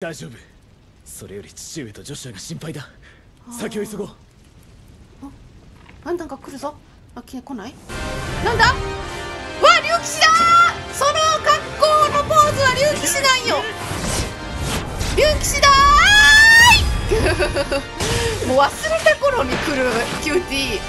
大丈夫。それより父上とジョシュアが心配だ。先を急ごう。ああんか来るぞ。あ来来ない？なんだ？わ竜騎士だ！その格好のポーズは竜騎士なんよ。竜騎士だーい！もう忘れた頃に来る QTE。